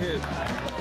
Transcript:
hit.